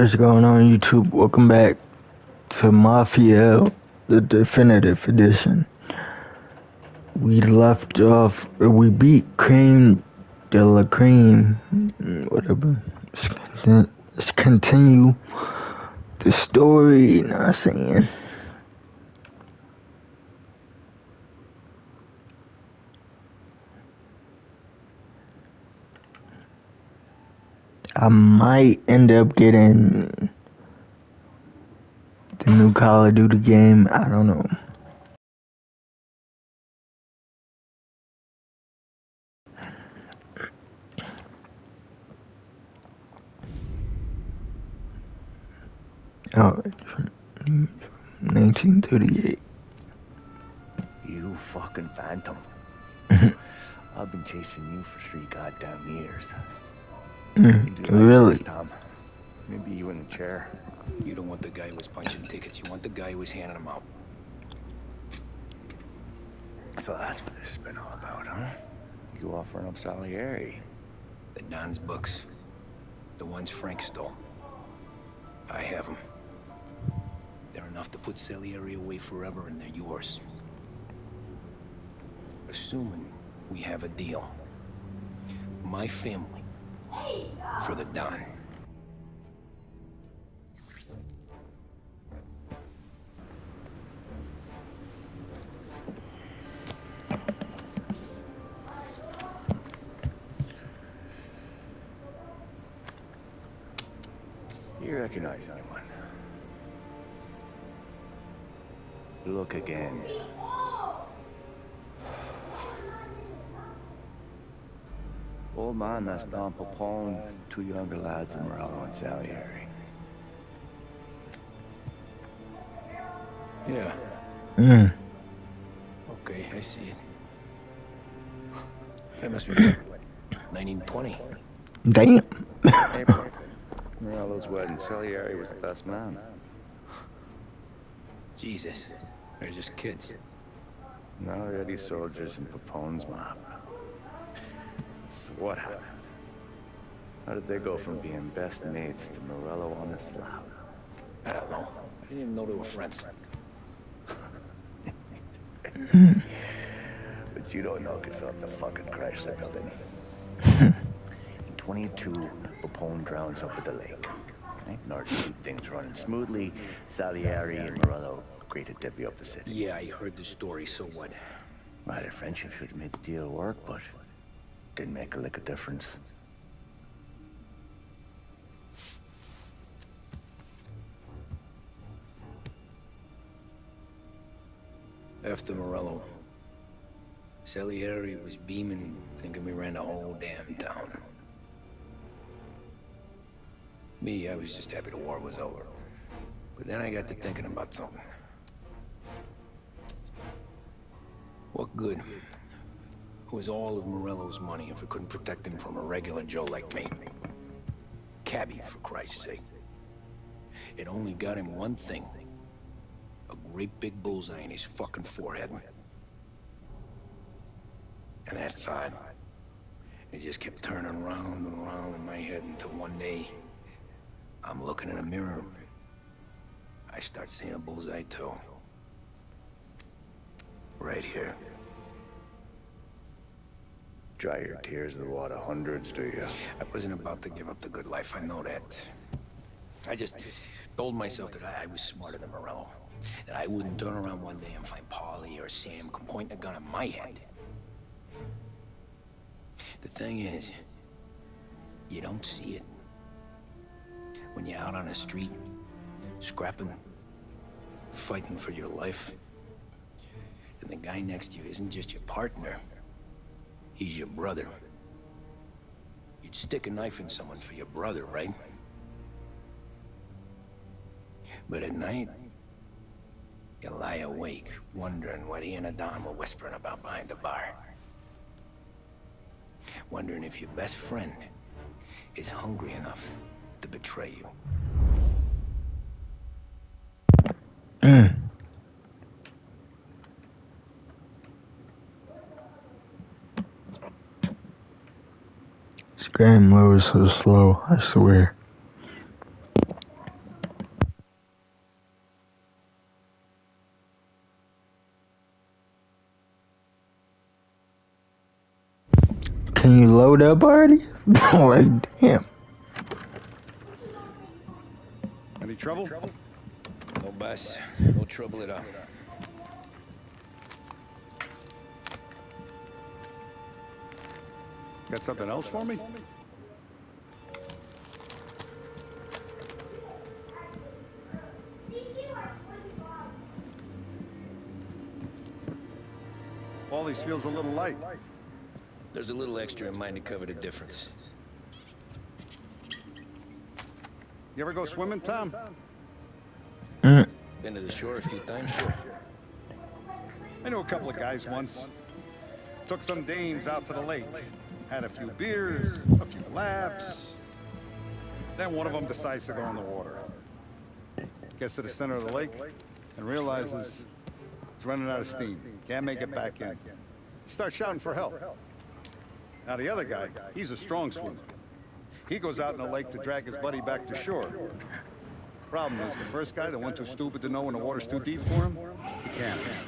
What's going on YouTube? Welcome back to Mafia, the definitive edition. We left off, we beat Cream de la Cream, whatever. Let's continue the story, you know what I'm saying? I might end up getting the new Call of Duty game. I don't know. Oh, 1938. You fucking phantom. Mm-hmm. I've been chasing you for three goddamn years. Mm, really? Maybe you in the chair. You don't want the guy who was punching tickets. You want the guy who was handing them out. So that's what this has been all about, huh? You offering up Salieri. The Don's books. The ones Frank stole. I have them. They're enough to put Salieri away forever and they're yours. Assuming we have a deal. My family. For the Don. You recognize anyone? Look again. Old man, that's Don Papone, two younger lads in Morello and Salieri. Yeah. Mm. Okay, I see it. That must be what, 1920. Damn. April. Morello's wedding, Salieri was the best man. Jesus. They're just kids. Now already soldiers in Papone's map. So what happened? How did they go from being best mates to Morello on the slab? I don't know. I didn't even know they were friends. But you don't know could fill up the fucking Chrysler building. In 22, Papone drowns up at the lake. Okay? In order to keep things running smoothly, Salieri and Morello agreed to divvy up the city. Yeah, I heard the story, so what? Right, their friendship should have made the deal work, but didn't make a lick of difference. After Morello, Salieri was beaming, thinking we ran the whole damn town. Me, I was just happy the war was over. But then I got to thinking about something. What good was all of Morello's money if we couldn't protect him from a regular Joe like me? Cabby, for Christ's sake. It only got him one thing. A great big bullseye in his fucking forehead. And that thought, it just kept turning round and round in my head until one day, I'm looking in a mirror. I start seeing a bullseye too. Right here. Dry your tears of the water hundreds, do you? I wasn't about to give up the good life, I know that. I just told myself that I, was smarter than Morello. That I wouldn't turn around one day and find Paulie or Sam pointing a gun at my head. The thing is, you don't see it. When you're out on the street, scrapping, fighting for your life, then the guy next to you isn't just your partner, he's your brother. You'd stick a knife in someone for your brother, right? But at night, you lie awake, wondering what he and Adon were whispering about behind the bar. Wondering if your best friend is hungry enough to betray you. Mm. This game loads so slow, I swear. Can you load up already? like, oh, damn. Any trouble? No, bus. No trouble at all. Got something else for me? All these feels a little light. There's a little extra in mine to cover the difference. You ever go swimming, Tom? Mm. Been to the shore a few times, sure. I knew a couple of guys once. Took some dames out to the lake. Had a few beers, a few laughs. Then one of them decides to go in the water. Gets to the center of the lake and realizes he's running out of steam. Can't make it back in. Starts shouting for help. Now the other guy, he's a strong swimmer. He goes out in the lake to drag his buddy back to shore. Problem is, the first guy, the one too stupid to know when the water's too deep for him, he panics.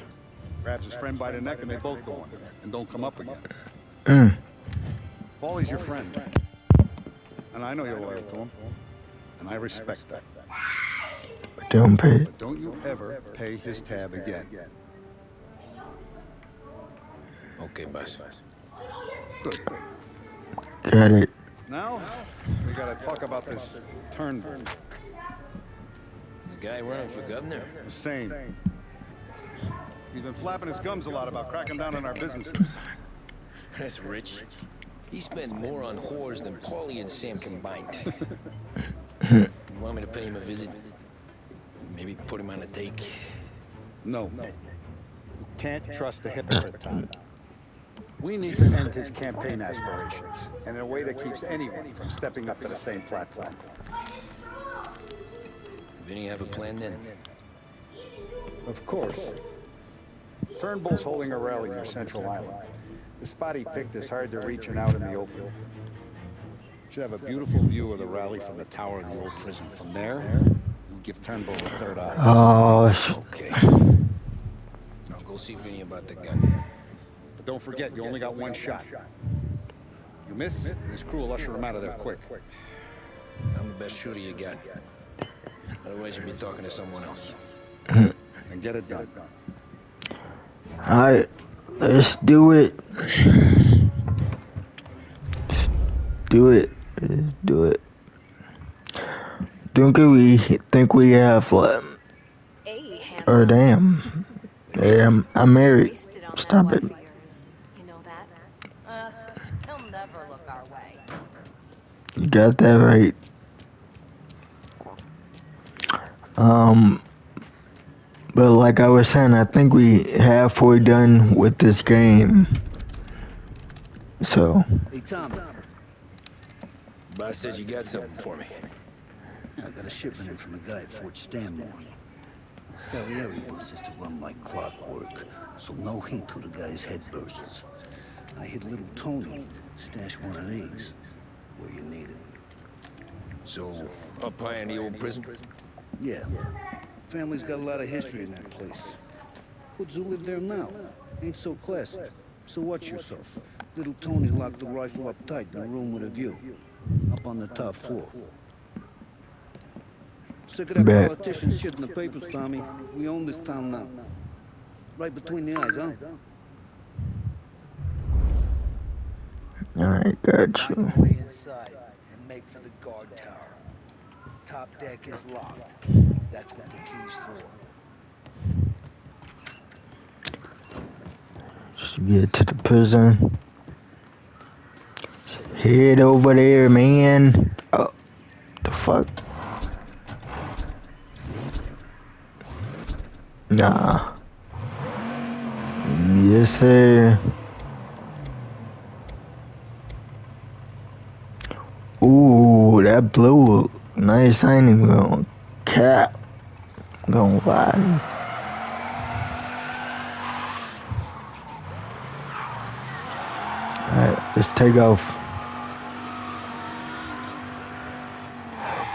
Grabs his friend by the neck and they both go under and don't come up again. Mm. Paulie's your friend. And I know you're loyal to him. And I respect that. Don't pay. But don't you ever pay his tab again. Okay, boss. Good. Got it. Now, we gotta talk about this Turnbull. The guy running for governor? The same. He's been flapping his gums a lot about cracking down on our businesses. That's rich. He spent more on whores than Paulie and Sam combined. you want me to pay him a visit? Maybe put him on a take? No. No. You can't trust the hypocrite, Tom. We need to end his campaign aspirations, and in a way that keeps anyone from stepping up to the same platform. Vinny have a plan then? Of course. Turnbull's holding a rally near Central Island. The spot he picked is hard to reach and out in the open. Should have a beautiful view of the rally from the tower of the old prison. From there, you give Turnbull a third eye. Oh, sh- Okay. I'll go see Vinny about the gun. But don't forget, you only got one shot. You miss, and his crew will usher him out of there quick. I'm the best shooter you got. Otherwise, you'd be talking to someone else. Hmm. And get it done. Alright, Let's do it. Do it. Do it. Don't we think we have like, or damn, damn, I'm married. Stop it. You got that right. Um but like I was saying, I think we halfway done with this game. Mm. So, Hey, Tommy, Boss said you got something for me. I got a shipment in from a guy at Fort Stanmore. Salieri wants us to run like clockwork, so no heat till the guy's head bursts. I hit little Tony, stash one of these, where you need it. So, up high in the old prison? Yeah, family's got a lot of history in that place. Hoods who live there now ain't so classy. So watch yourself. Little Tony locked the rifle up tight in a room with a view, up on the top floor. Sick of that Bet. politician shit in the papers, Tommy. We own this town now. Right between the eyes, huh? alright, got Find you. way inside and make for the guard tower. Top deck is locked. That's what the key's for. Just get to the prison. Head over there, man. Oh, the fuck? Nah. Yes, sir. Ooh, that blue nice. I ain't cap. Gonna lie. Alright, let's take off.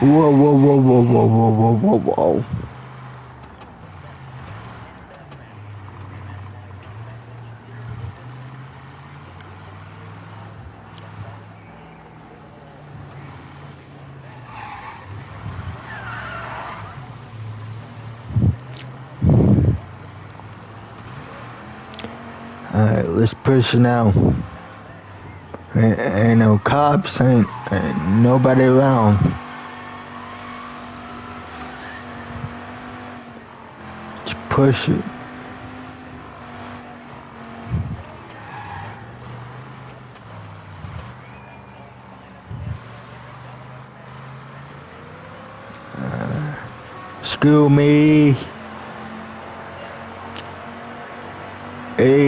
Whoa, whoa, whoa, whoa, whoa, whoa, whoa, whoa, whoa. Now. Ain't, ain't no cops, ain't, ain't nobody around. Just push it. Uh, excuse me. Hey,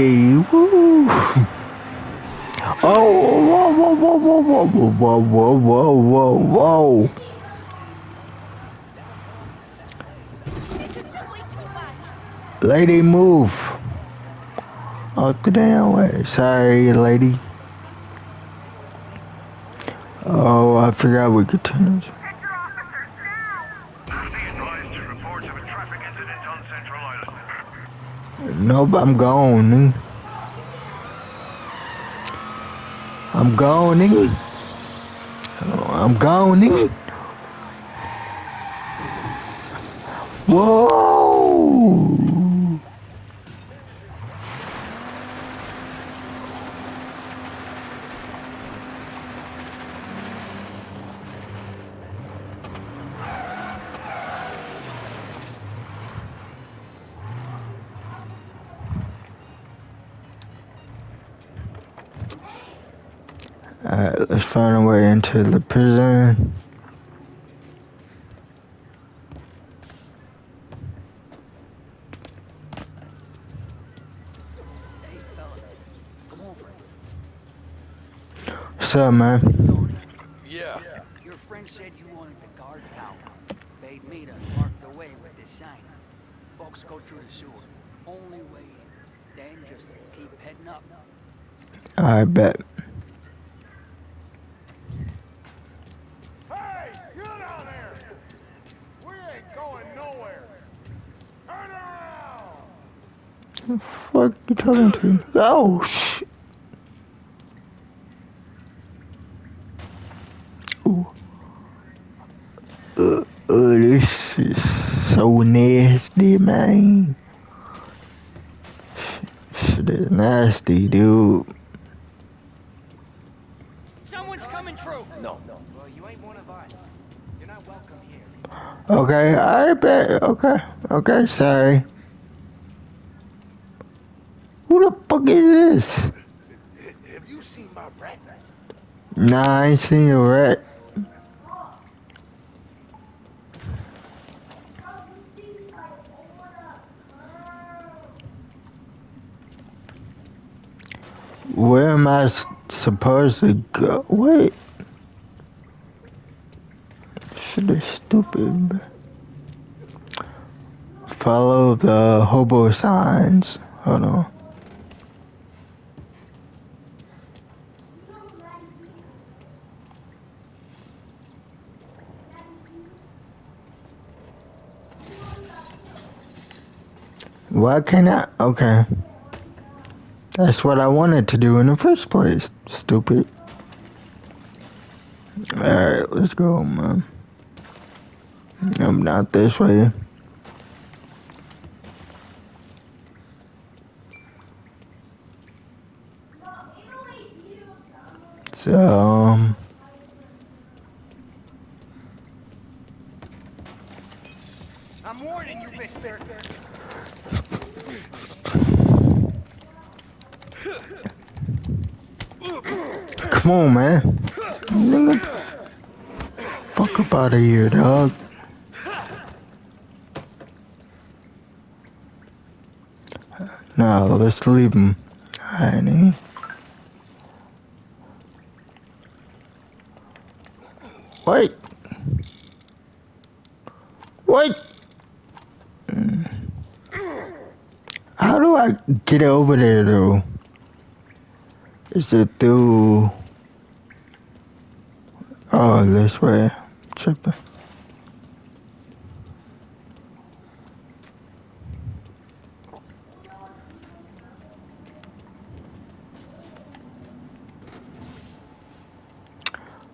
woo. Oh, whoa, whoa, whoa, whoa, whoa, whoa, whoa, whoa, whoa, whoa. Lady, move. Out the damn way. Sorry, lady. Oh, I forgot we could turn this. Nope, I'm gone. I'm gone. I'm gone. Whoa! Alright, let's find a way into the prison. Hey, fella. Come over. What's up, man? Yeah. your friend said you wanted the guard tower. Paid me to mark the way with this sign. Folks go through the sewer. Only way in. Then just keep heading up. I bet. Hey, you down there! We ain't going nowhere. Turn around! What you talking to? Oh, shit. Ooh. Uh, uh, this is so nasty, man. Shit is nasty, dude. Someone's coming through. No. Well, you ain't one of us. You're not welcome here. Okay, I bet. Okay, okay, sorry. Who the fuck is this? Have you seen my rat? Nah, I ain't seen a rat. Where am I supposed to go? Wait. Shit is stupid. Follow the hobo signs. Hold on. Why can't I? Okay. That's what I wanted to do in the first place. Stupid. Alright, let's go, man. I'm not this way. So, um, I'm warning you, mister. come on, man. Nigga. Fuck up out of here, dog. No, let's leave him. Honey. Wait. Wait. Mm. How do I get over there, though? Is it through? Oh, this way. Tripping.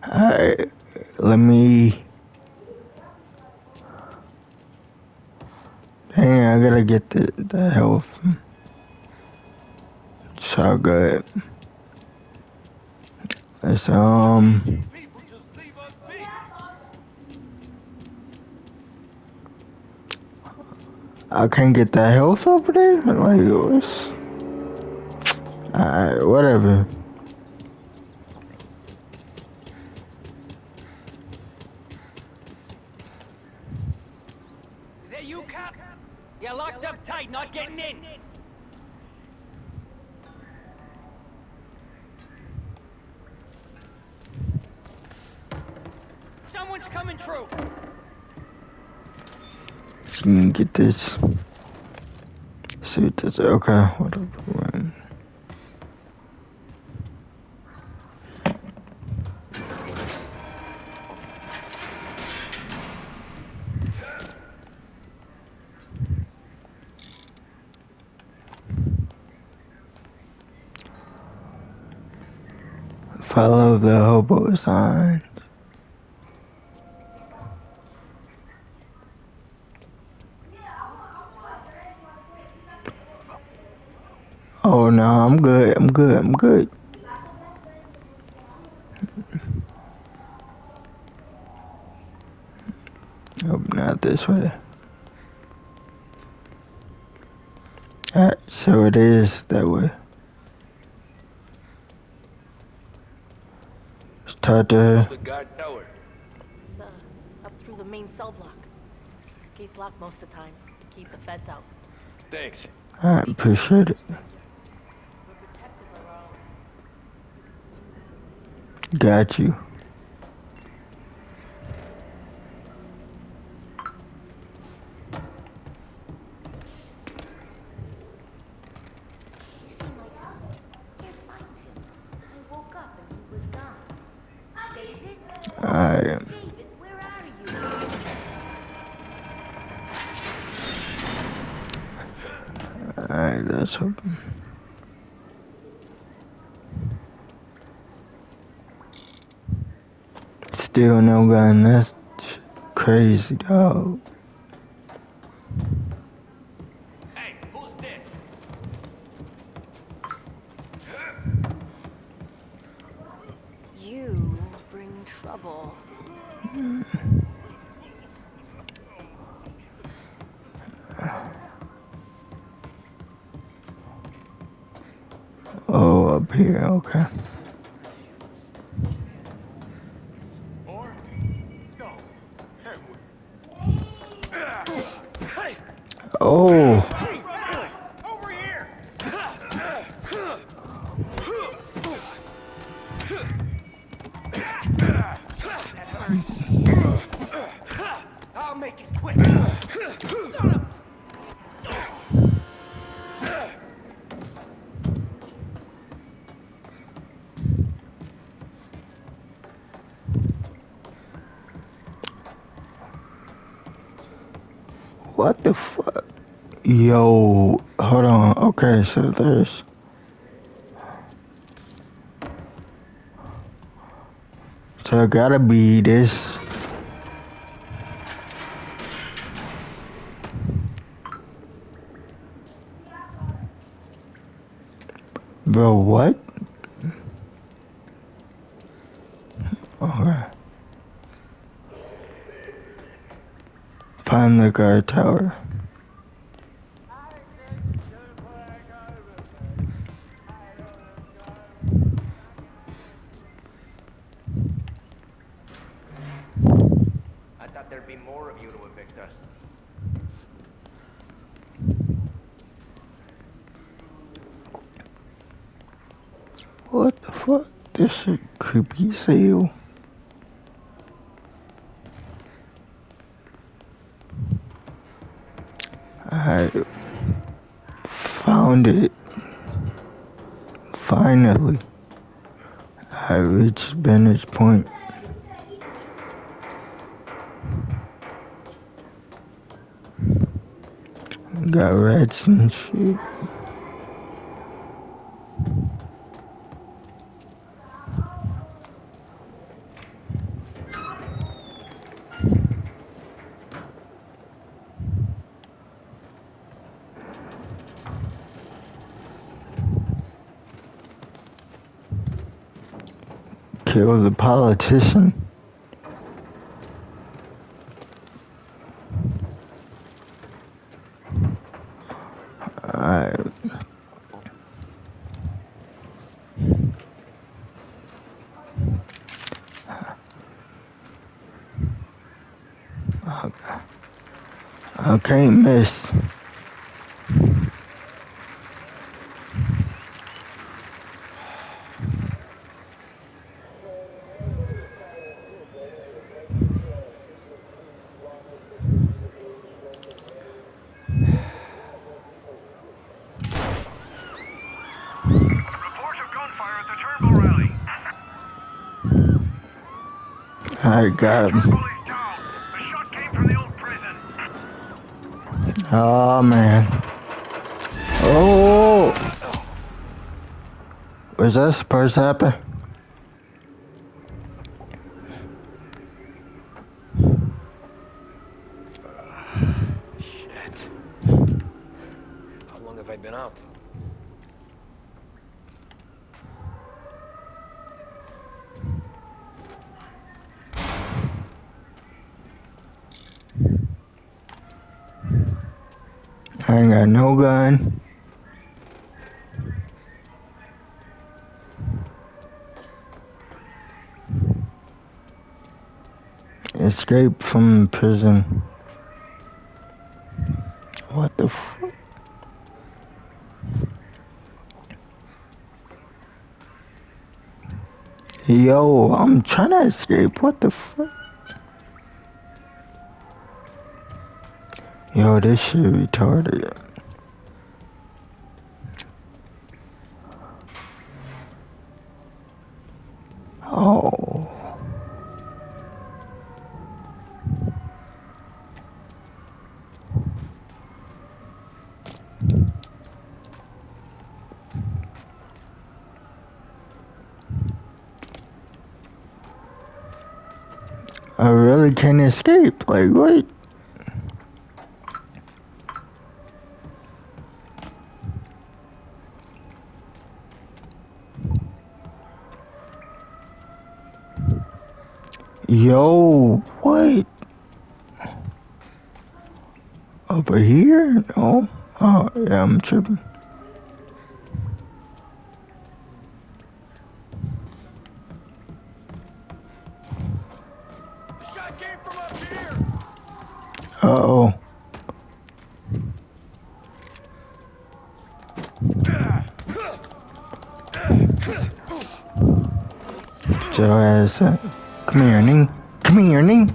Alright, let me. Dang, I gotta get the, the health. It's all good. It's um. I can't get that health over there. Like, what's... Alright, whatever. There you, cop? You're locked up tight, not getting in. Someone's coming through. Can get this. See what this. Okay, whatever. Follow the hobo sign. Oh no, I'm good. I'm good. I'm. Nope, not this way. Alright, so it is that way. Start to. The guard tower. It's uh, up through the main cell block. Gate's locked most of the time. To keep the feds out. Thanks. I appreciate it. We're protective of our own. Got you. I? Alright. Where are you? Alright, that's open. Still no gun, that's crazy, dog. Hey, who's this? You bring trouble. Oh, up here, okay. More? No. Oh, so uh, there's. So it gotta be this. Bro, what? Okay. Find the guard tower. I thought there'd be more of you to evict us. What the fuck? This is creepy hell. I found it. Finally. I reached Bennett's point. got rats and shit. Kill the politician. Okay, miss. Reports of gunfire at the Turnbull rally. I got him. Turnbull is down. The shot came from the old prison. Oh man. Oh. That supposed to happen? Shit. How long have I been out? I ain't got no gun. Escape from prison. What the f- Yo, I'm trying to escape. What the fuck? Yo, this shit retarded. Oh. I can't escape. Like, what? Yo, what? Over here? No. Oh, yeah, I'm tripping. Your ass up. Uh, come here, Ning. Come here, Ning.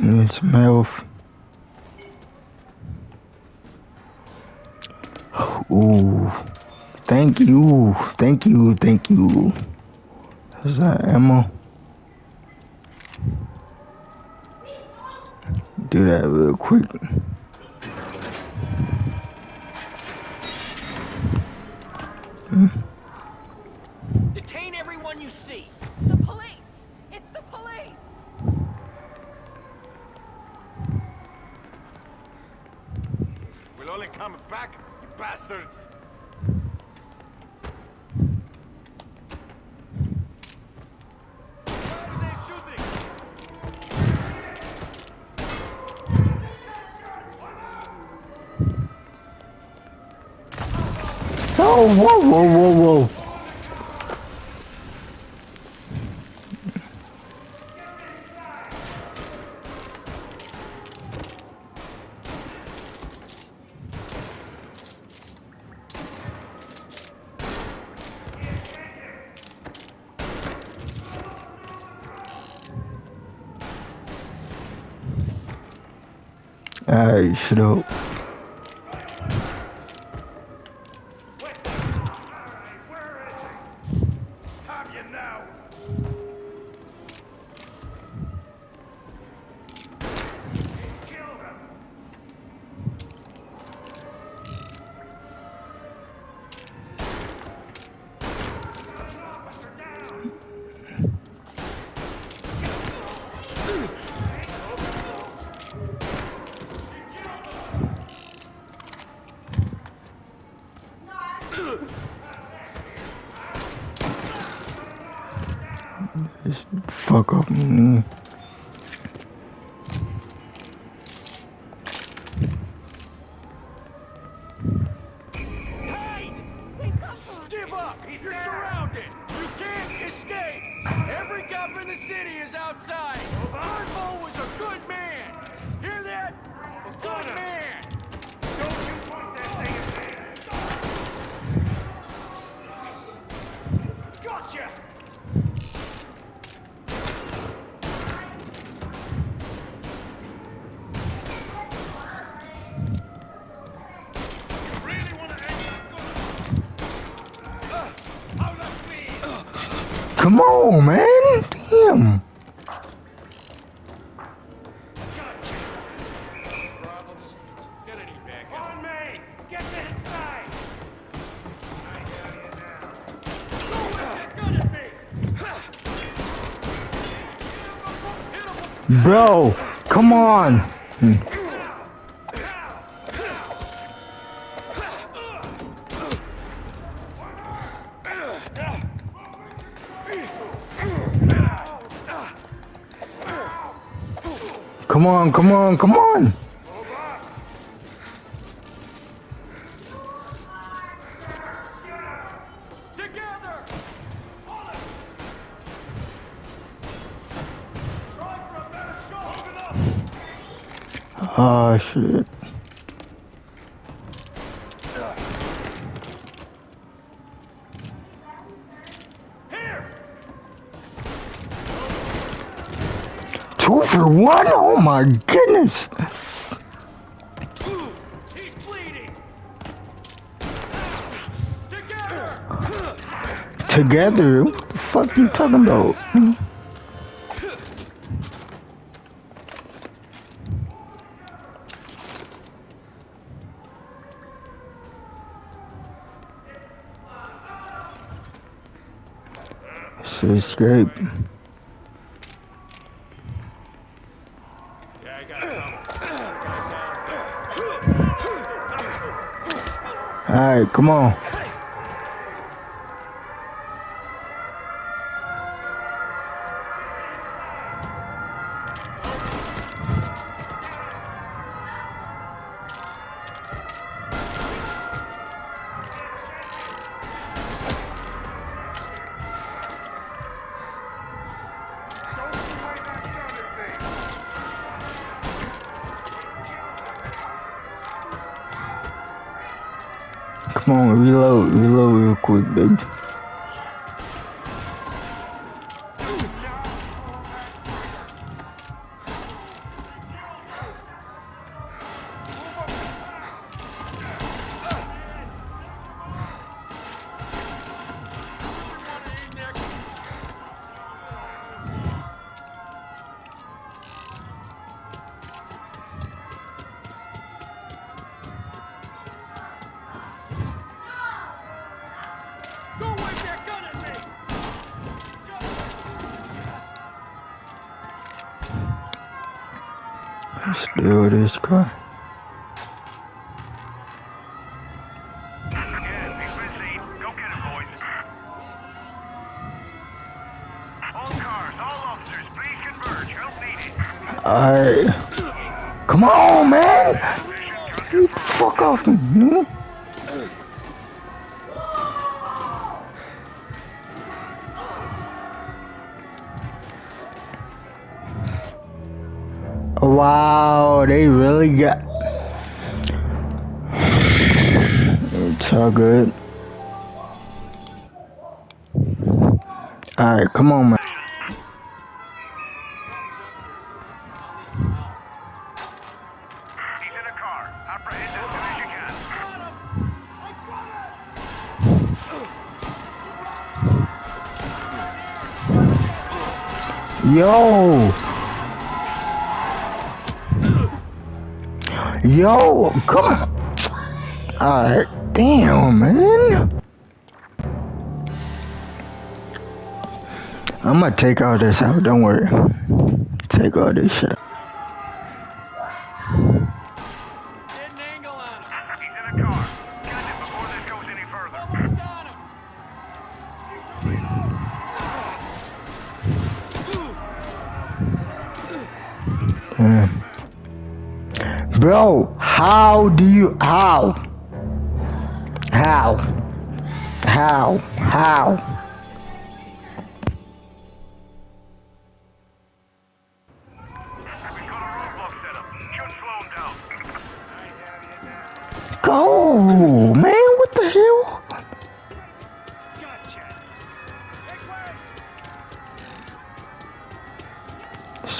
Need some health. Ooh. Thank you. Thank you. Thank you. Is that ammo? Do that real quick. Detain everyone you see. The police! It's the police! We'll only come back, you bastards. Where are they shooting? Oh, whoa, whoa, whoa, whoa. He? Have you now? fuck up. Mm. Come on, man. Damn. Bro, come on. Hmm. Come on, come on, come on! Oh shit. Two for one? my goodness! Together? What the fuck you talking about? This is great. right, come on. Do this guy. are. Apprehend as soon as you can. Yo! Yo, come on! Alright, damn, man! I'm gonna take all this out, don't worry. Take all this shit out.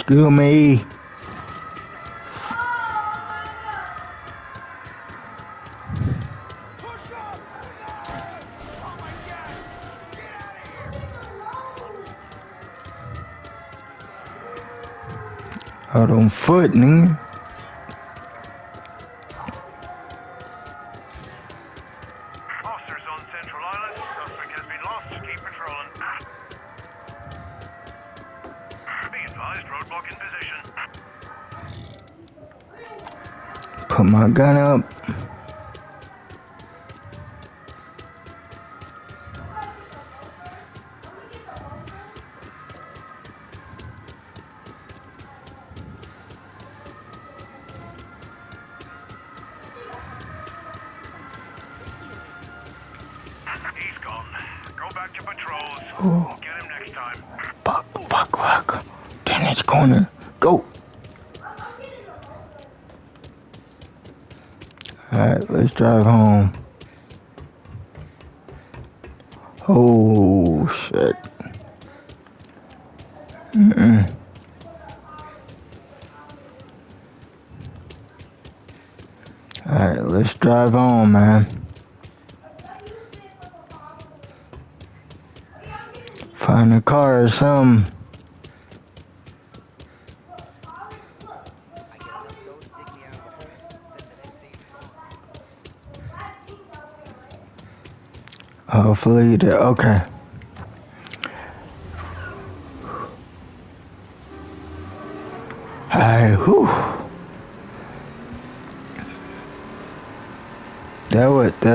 Excuse me. Out on foot, nigga. Position. Mm-mm. Alright, let's drive on, man. Find a car or something. Hopefully. Okay.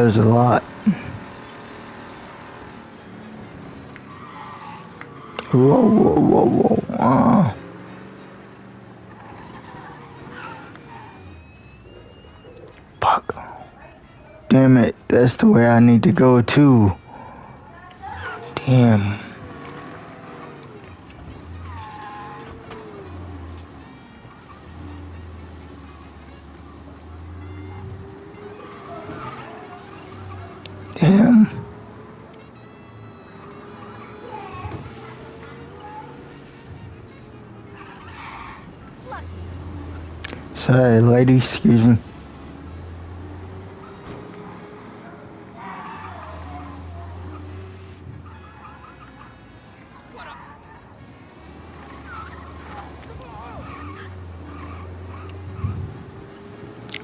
Was a lot. Whoa, whoa, whoa, whoa. Uh. Fuck. Damn it, that's the way I need to go too. Damn. Sorry, lady, excuse me.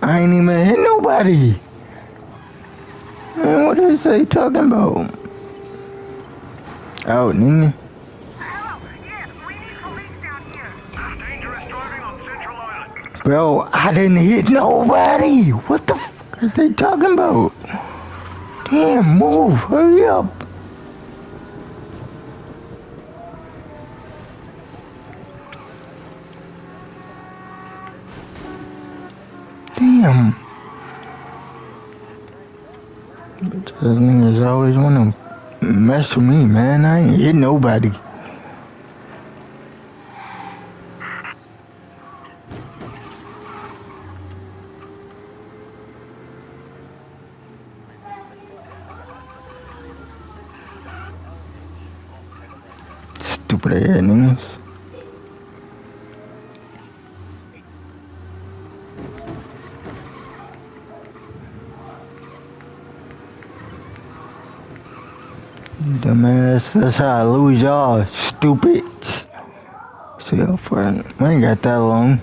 I ain't even hit nobody. Man, what is they talking about? Oh, Nina. Bro, I didn't hit nobody. What the fuck is they talking about? Damn, move. Hurry up. Damn. Those niggas always wanna mess with me, man. I ain't hit nobody. Niggas. Dumbass, that's how I lose y'all, stupid. See how far, I ain't got that long.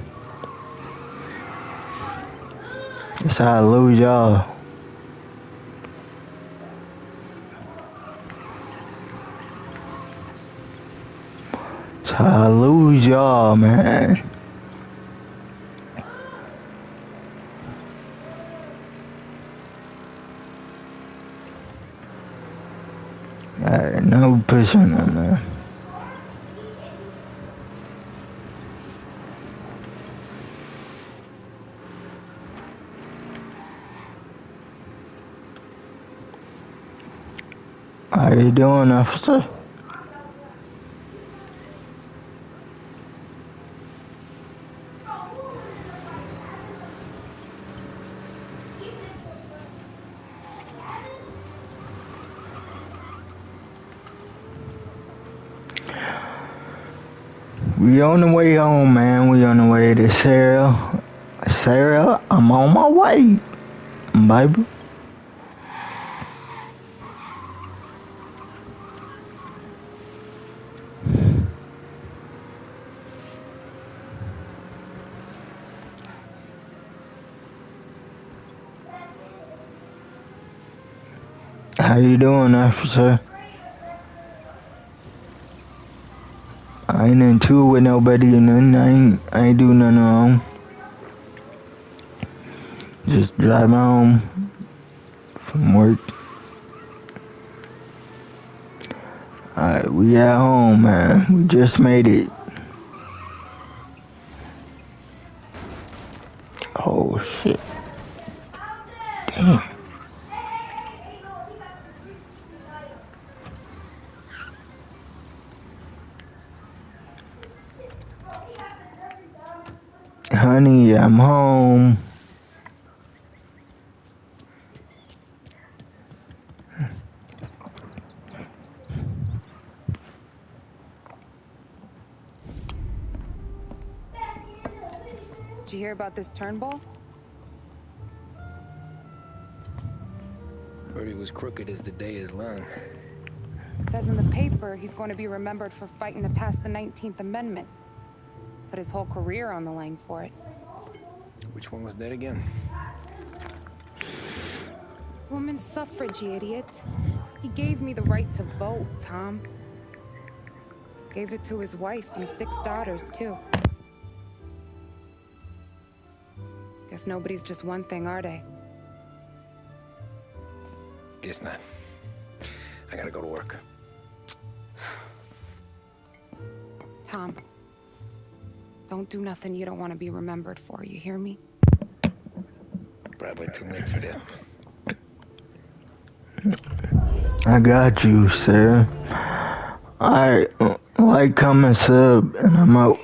That's how I lose y'all. I lose y'all, man. Alright, no pissing on there. How you doing, officer? We on the way home, man. We on the way to Sarah. Sarah, I'm on my way, baby. How you doing, officer? I ain't into it with nobody or nothing. I ain't, I ain't do nothing wrong. Just drive home from work. Alright, we at home, man. We just made it. Oh, shit. Damn. Honey, I'm home. Did you hear about this Turnbull? Heard he was crooked as the day is long. Says in the paper he's going to be remembered for fighting to pass the 19th Amendment. Put his whole career on the line for it. Which one was that again? Women's suffrage, you idiot. He gave me the right to vote, Tom. Gave it to his wife and six daughters, too. Guess nobody's just one thing, are they? Guess not. I gotta go to work. Tom. Don't do nothing you don't want to be remembered for, you hear me? Probably too late for that. I got you, sir. Alright, like, comment, sub, and I'm out.